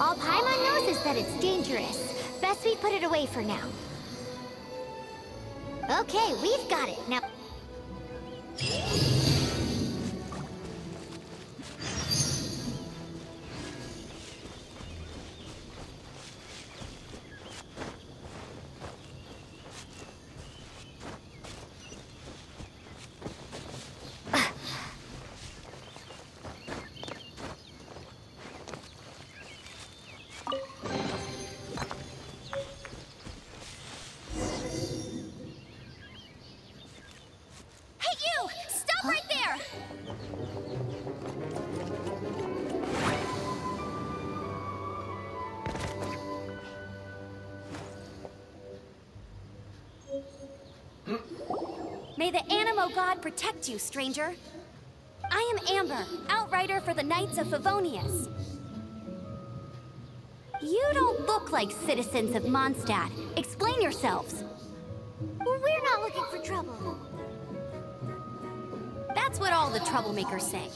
All Paimon knows is that it's dangerous. Best we put it away for now. Okay, we've got it. Now... May the Anemo God protect you, stranger. I am Amber, outrider for the Knights of Favonius. You don't look like citizens of Mondstadt. Explain yourselves. We're not looking for trouble. That's what all the troublemakers say.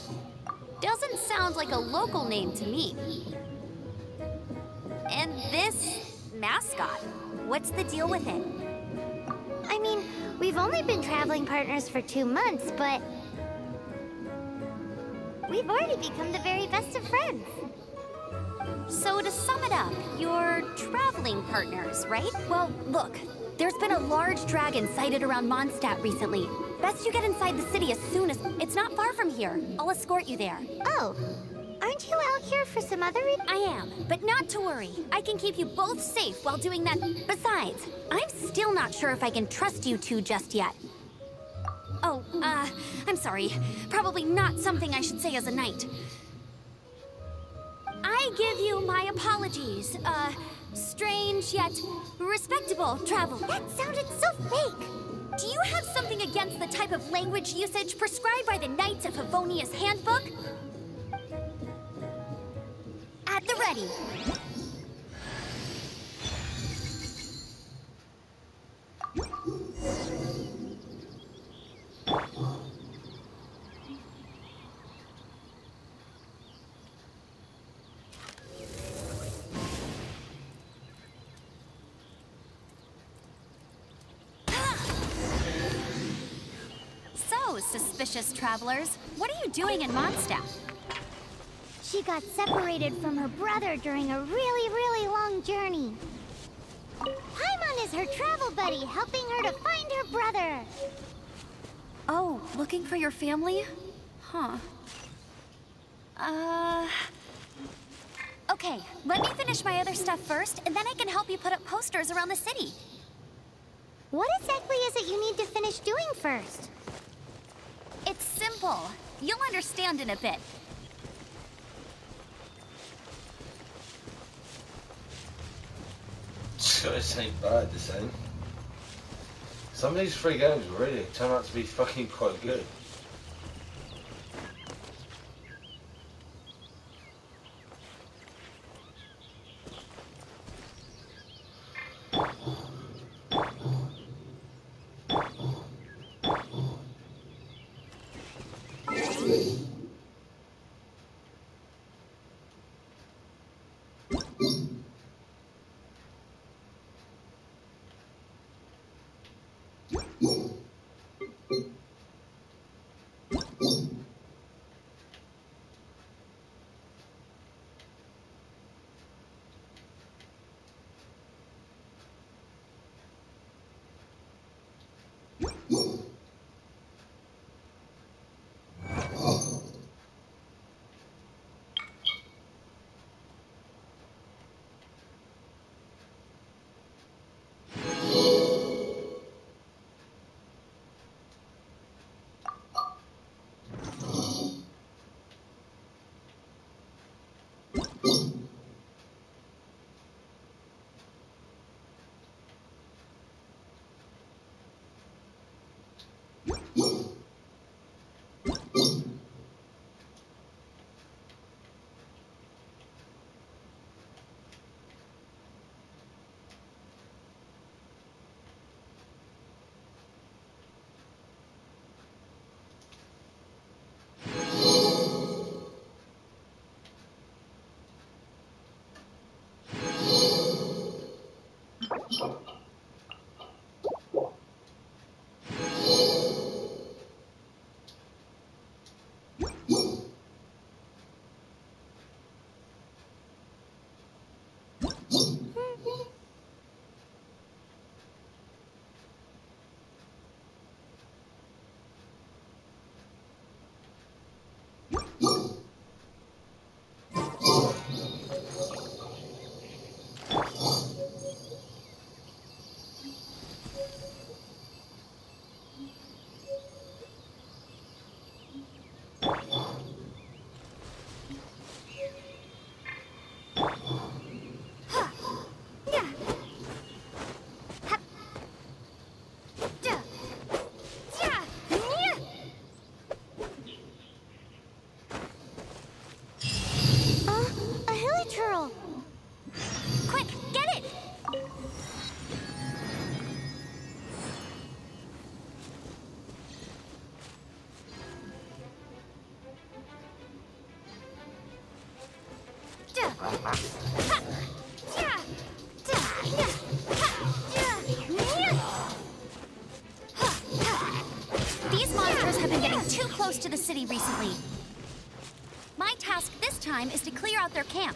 Doesn't sound like a local name to me. And this mascot, what's the deal with it? We've only been traveling partners for two months, but... We've already become the very best of friends. So to sum it up, you're traveling partners, right? Well, look, there's been a large dragon sighted around Mondstadt recently. Best you get inside the city as soon as... It's not far from here. I'll escort you there. Oh, aren't you out here for some other reason? I am, but not to worry. I can keep you both safe while doing that. Besides, I'm still not sure if I can trust you two just yet. Oh, uh, I'm sorry. Probably not something I should say as a knight. I give you my apologies. Uh, strange yet respectable travel. That sounded so fake. Do you have something against the type of language usage prescribed by the Knights of Favonius Handbook? Ready. So, suspicious travelers, what are you doing in Mondstadt? She got separated from her brother during a really, really long journey. Paimon is her travel buddy, helping her to find her brother. Oh, looking for your family? Huh. Uh... Okay, let me finish my other stuff first, and then I can help you put up posters around the city. What exactly is it you need to finish doing first? It's simple. You'll understand in a bit. This ain't bad, this ain't. Some of these free games really turn out to be fucking quite good. Thank These monsters have been getting too close to the city recently. My task this time is to clear out their camp.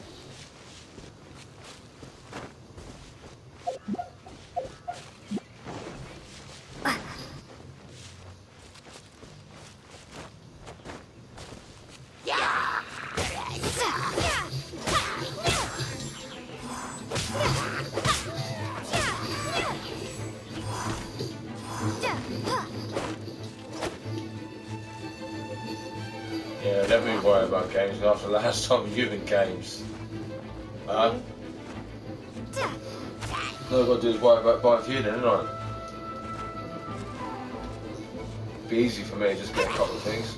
Yeah, let me worry about games after last time you've in games. Huh? All I've got to do is worry about buying you then, isn't I? Be easy for me just get a couple of things.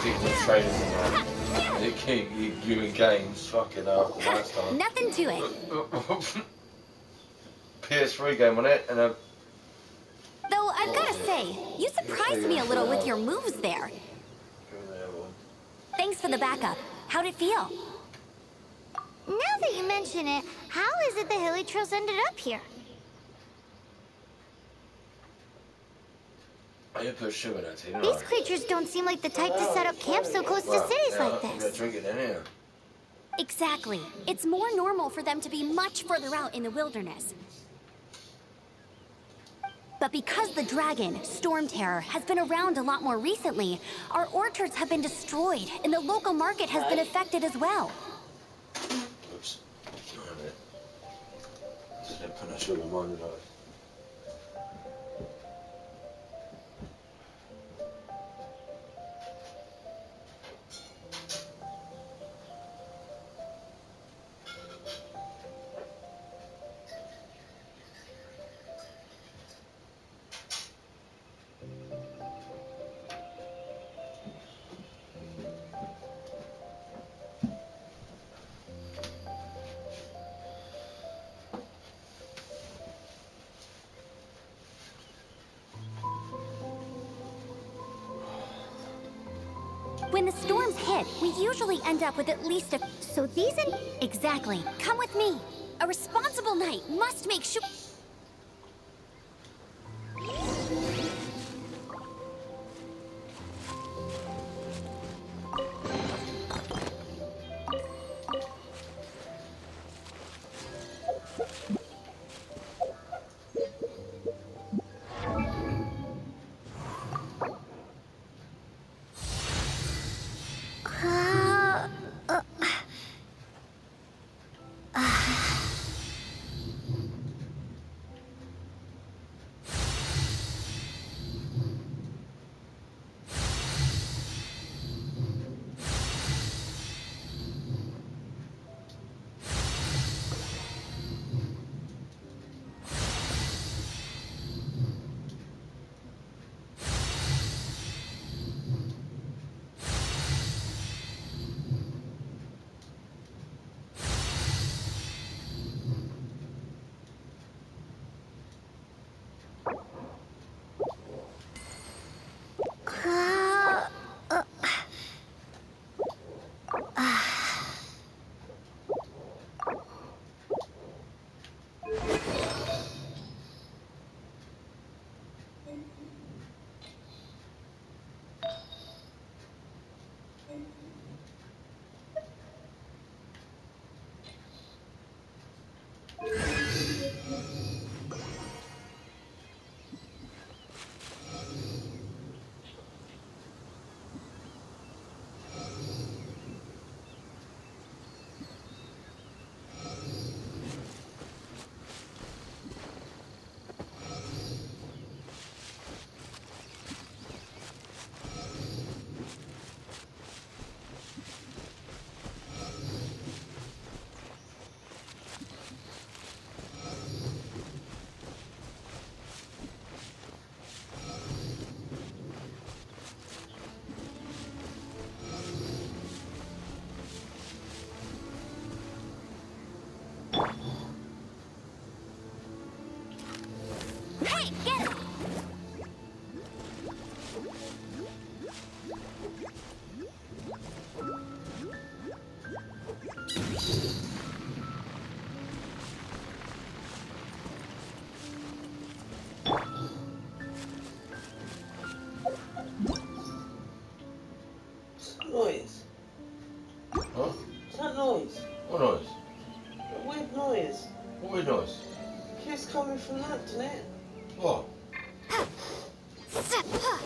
Stick with trainers and that. You keep you, you in games, fucking hell, last time. Nothing to it. PS3 game on it, and a Though I've gotta say, you surprised me a little with your moves there. Thanks for the backup. How'd it feel? Now that you mention it, how is it the hilichurls ended up here? I didn't put sugar in that tea, didn't These creatures don't seem like the type to set up camp so close to cities yeah, like this. drink it in here. Exactly. It's more normal for them to be much further out in the wilderness. But because the dragon, Storm Terror, has been around a lot more recently, our orchards have been destroyed, and the local market has been affected as well. Oops. Wait a minute. Just didn't put that sugar in When the storms hit, we usually end up with at least a... So these in Exactly. Come with me. A responsible knight must make sure... He's coming from that, didn't it? What?